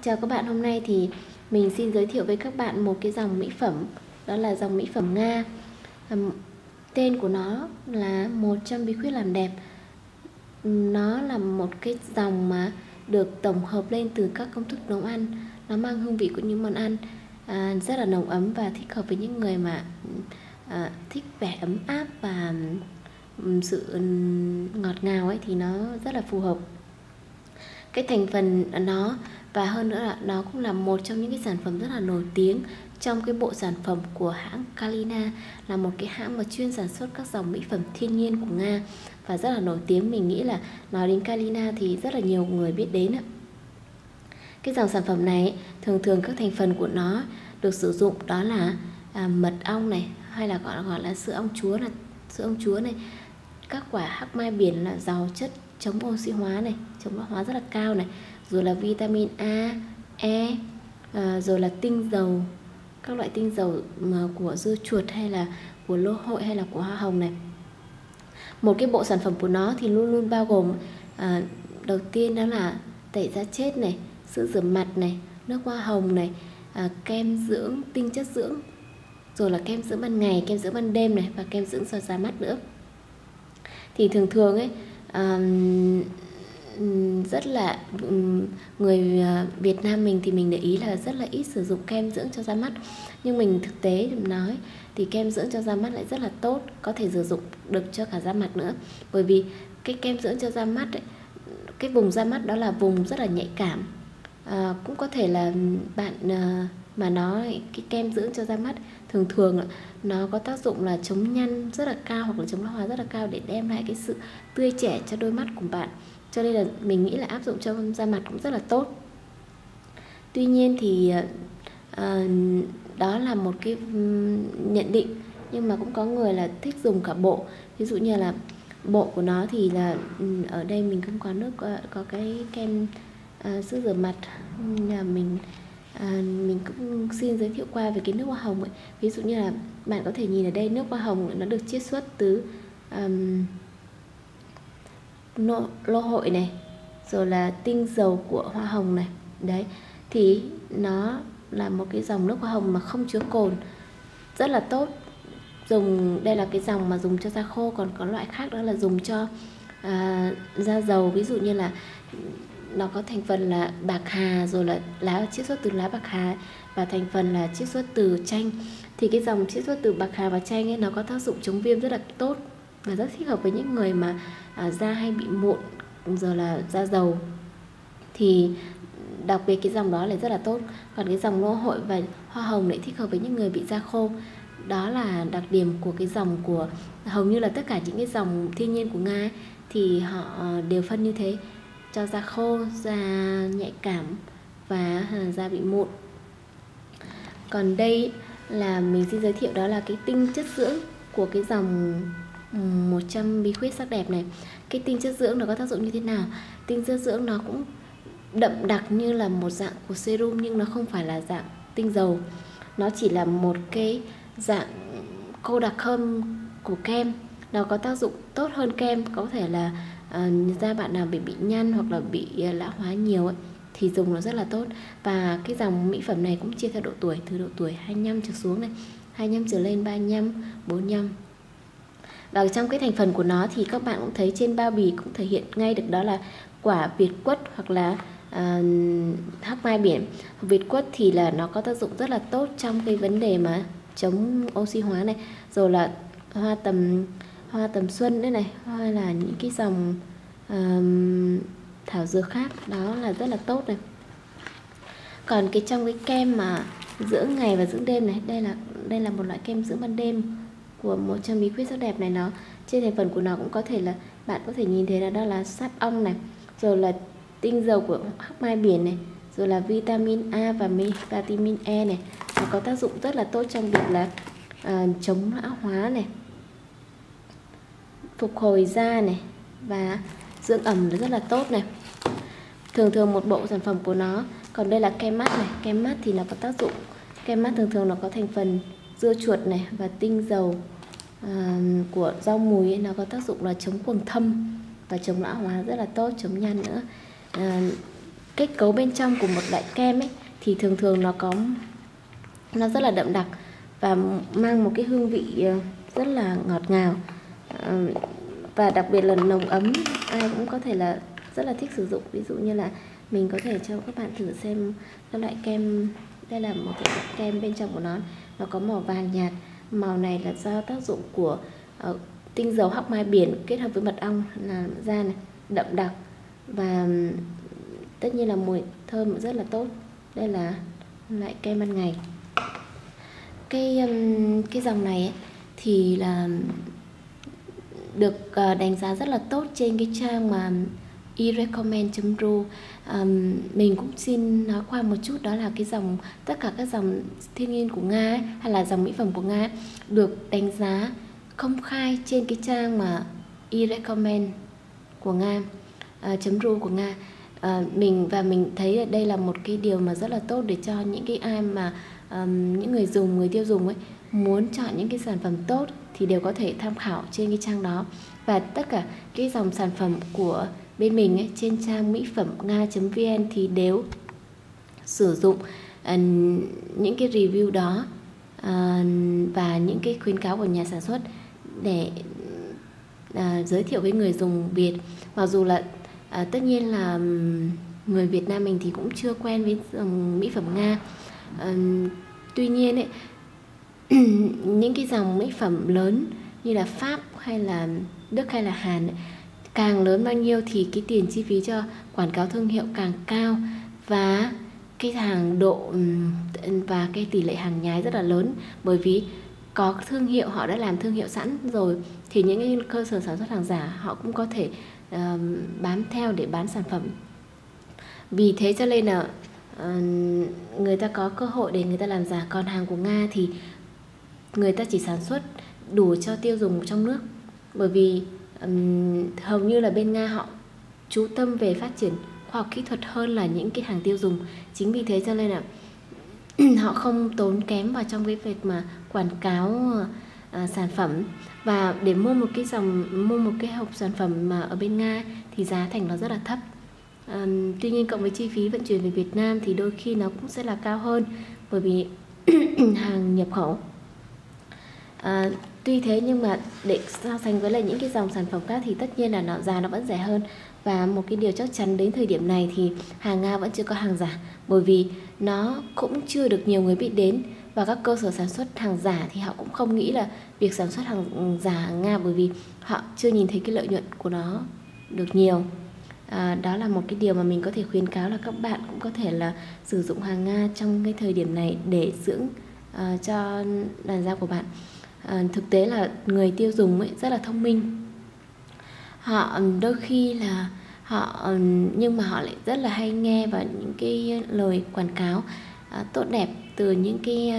Chào các bạn, hôm nay thì mình xin giới thiệu với các bạn một cái dòng mỹ phẩm Đó là dòng mỹ phẩm Nga. Tên của nó là 100 bí quyết làm đẹp. Nó là một cái dòng mà được tổng hợp lên từ các công thức nấu ăn. Nó mang hương vị của những món ăn à, rất là nồng ấm và thích hợp với những người mà à, thích vẻ ấm áp và sự ngọt ngào ấy thì nó rất là phù hợp. Cái thành phần nó và hơn nữa là nó cũng là một trong những cái sản phẩm rất là nổi tiếng trong cái bộ sản phẩm của hãng Kalina là một cái hãng mà chuyên sản xuất các dòng mỹ phẩm thiên nhiên của Nga và rất là nổi tiếng. Mình nghĩ là nói đến Kalina thì rất là nhiều người biết đến ạ. Cái dòng sản phẩm này thường thường các thành phần của nó được sử dụng đó là à, mật ong này hay là gọi là gọi là sữa ong chúa là sữa ong chúa này. Các quả hắc mai biển là giàu chất chống oxy hóa này chống lão hóa rất là cao này rồi là vitamin A E à, rồi là tinh dầu các loại tinh dầu mà của dưa chuột hay là của lô hội hay là của hoa hồng này. Một cái bộ sản phẩm của nó thì luôn luôn bao gồm à, đầu tiên đó là tẩy da chết này sữa rửa mặt này nước hoa hồng này à, kem dưỡng tinh chất dưỡng rồi là kem dưỡng ban ngày kem dưỡng ban đêm này và kem dưỡng cho da mắt nữa. Thì thường thường ấy um, Ừ, rất là ừ, người à, Việt Nam mình thì mình để ý là rất là ít sử dụng kem dưỡng cho da mắt. Nhưng mình thực tế nói thì kem dưỡng cho da mắt lại rất là tốt có thể sử dụng được cho cả da mặt nữa. Bởi vì cái kem dưỡng cho da mắt ấy, cái vùng da mắt đó là vùng rất là nhạy cảm. À, cũng có thể là bạn à, mà nó cái kem dưỡng cho da mắt thường thường nó có tác dụng là chống nhăn rất là cao hoặc là chống lão hóa rất là cao để đem lại cái sự tươi trẻ cho đôi mắt của bạn cho nên là mình nghĩ là áp dụng cho da mặt cũng rất là tốt. Tuy nhiên thì ờ, đó là một cái nhận định. Nhưng mà cũng có người là thích dùng cả bộ. Ví dụ như là bộ của nó thì là ở đây mình không có nước có, có cái kem ờ, sữa rửa mặt. Là mình à, mình cũng xin giới thiệu qua về cái nước hoa hồng ấy. ví dụ như là bạn có thể nhìn ở đây nước hoa hồng nó được chiết xuất từ um, nô, lô hội này rồi là tinh dầu của hoa hồng này. Đấy thì nó là một cái dòng nước hoa hồng mà không chứa cồn. Rất là tốt. Dùng đây là cái dòng mà dùng cho da khô còn có loại khác đó là dùng cho à, da dầu. Ví dụ như là nó có thành phần là bạc hà rồi là lá chiết xuất từ lá bạc hà và thành phần là chiết xuất từ chanh. Thì cái dòng chiết xuất từ bạc hà và chanh ấy nó có tác dụng chống viêm rất là tốt và rất thích hợp với những người mà à, da hay bị mụn giờ là da dầu. Thì đặc biệt cái dòng đó là rất là tốt. Còn cái dòng lô hội và hoa hồng lại thích hợp với những người bị da khô. Đó là đặc điểm của cái dòng của hầu như là tất cả những cái dòng thiên nhiên của nga ấy, thì họ ờ, đều phân như thế. Cho da khô da nhạy cảm và à, da bị mụn. Còn đây là mình xin giới thiệu đó là cái tinh chất dưỡng của cái dòng 100 bí quyết sắc đẹp này. Cái tinh chất dưỡng nó có tác dụng như thế nào? Tinh chất dưỡng nó cũng đậm đặc như là một dạng của serum nhưng nó không phải là dạng tinh dầu. Nó chỉ là một cái dạng cô đặc hơn của kem. Nó có tác dụng tốt hơn kem. Có thể là uh, da bạn nào bị bị nhăn hoặc là bị uh, lão hóa nhiều ấy, thì dùng nó rất là tốt. Và cái dòng mỹ phẩm này cũng chia theo độ tuổi từ độ tuổi 25 trở xuống này. 25 trở lên 35 45 và trong cái thành phần của nó thì các bạn cũng thấy trên bao bì cũng thể hiện ngay được đó là quả việt quất hoặc là uh, hắc mai biển. Việt quất thì là nó có tác dụng rất là tốt trong cái vấn đề mà chống oxy hóa này rồi là hoa tầm hoa tầm xuân đây này hoa là những cái dòng um, thảo dược khác đó là rất là tốt này. Còn cái trong cái kem mà dưỡng ngày và dưỡng đêm này đây là đây là một loại kem dưỡng ban đêm của một trong bí quyết sắc đẹp này nó. Trên thành phần của nó cũng có thể là bạn có thể nhìn thấy là đó là sáp ong này rồi là tinh dầu của hắc mai biển này rồi là vitamin A và vitamin E này. Nó có tác dụng rất là tốt trong việc là uh, chống lão hóa này phục hồi da này và dưỡng ẩm rất là tốt này. Thường thường một bộ sản phẩm của nó còn đây là kem mắt này. Kem mắt thì nó có tác dụng kem mắt thường thường nó có thành phần dưa chuột này và tinh dầu của rau mùi ấy, nó có tác dụng là chống quầng thâm và chống lão hóa rất là tốt chống nhăn nữa. Kết cấu bên trong của một loại kem ấy thì thường thường nó có nó rất là đậm đặc và mang một cái hương vị ờ, rất là ngọt ngào. Và đặc biệt là nồng ấm ai cũng có thể là rất là thích sử dụng. Ví dụ như là mình có thể cho các bạn thử xem các loại kem đây là một cái kem bên trong của nó nó có màu vàng nhạt. Màu này là do tác dụng của uh, tinh dầu hắc mai biển kết hợp với mật ong làm ra này đậm đặc. Và tất nhiên là mùi thơm rất là tốt. Đây là loại kem ban ngày. Cái um, cái dòng này ấy, thì là được uh, đánh giá rất là tốt trên cái trang mà irecommend ru. Um, mình cũng xin nói qua một chút đó là cái dòng tất cả các dòng thiên nhiên của nga ấy, hay là dòng mỹ phẩm của nga được đánh giá công khai trên cái trang mà irecommend của nga uh, ru của nga. Uh, mình và mình thấy đây là một cái điều mà rất là tốt để cho những cái ai mà um, những người dùng người tiêu dùng ấy muốn chọn những cái sản phẩm tốt thì đều có thể tham khảo trên cái trang đó. Và tất cả cái dòng sản phẩm của bên mình ấy, trên trang mỹ phẩm nga.vn thì đều sử dụng uh, những cái review đó uh, và những cái khuyến cáo của nhà sản xuất để uh, giới thiệu với người dùng Việt. Mặc dù là uh, tất nhiên là người Việt Nam mình thì cũng chưa quen với dòng mỹ phẩm Nga. Uh, tuy nhiên ấy, những cái dòng mỹ phẩm lớn như là Pháp hay là Đức hay là Hàn ấy, càng lớn bao nhiêu thì cái tiền chi phí cho quảng cáo thương hiệu càng cao. Và cái hàng độ và cái tỷ lệ hàng nhái rất là lớn. Bởi vì có thương hiệu họ đã làm thương hiệu sẵn rồi thì những cái cơ sở sản xuất hàng giả họ cũng có thể uh, bám theo để bán sản phẩm. Vì thế cho nên là uh, người ta có cơ hội để người ta làm giả. Còn hàng của nga thì người ta chỉ sản xuất đủ cho tiêu dùng trong nước. Bởi vì um, hầu như là bên nga họ chú tâm về phát triển khoa học kỹ thuật hơn là những cái hàng tiêu dùng. Chính vì thế cho nên là họ không tốn kém vào trong cái việc mà quảng cáo à, sản phẩm. Và để mua một cái dòng mua một cái hộp sản phẩm mà ở bên nga thì giá thành nó rất là thấp. À, tuy nhiên cộng với chi phí vận chuyển về Việt Nam thì đôi khi nó cũng sẽ là cao hơn bởi vì hàng nhập khẩu. À, tuy thế nhưng mà để so sánh với lại những cái dòng sản phẩm khác thì tất nhiên là nó giá nó vẫn rẻ hơn. Và một cái điều chắc chắn đến thời điểm này thì hàng Nga vẫn chưa có hàng giả bởi vì nó cũng chưa được nhiều người biết đến. Và các cơ sở sản xuất hàng giả thì họ cũng không nghĩ là việc sản xuất hàng giả hàng Nga bởi vì họ chưa nhìn thấy cái lợi nhuận của nó được nhiều. À, đó là một cái điều mà mình có thể khuyến cáo là các bạn cũng có thể là sử dụng hàng Nga trong cái thời điểm này để dưỡng uh, cho làn da của bạn à, thực tế là người tiêu dùng ấy rất là thông minh. Họ đôi khi là họ nhưng mà họ lại rất là hay nghe vào những cái lời quảng cáo à, tốt đẹp từ những cái